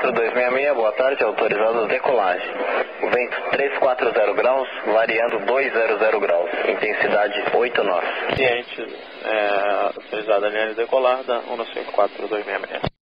266, boa tarde, autorizado decolagem. Vento 340 graus, variando 200 graus, intensidade 8 nós. Ciente, é, autorizada a linha de decolar da 154266.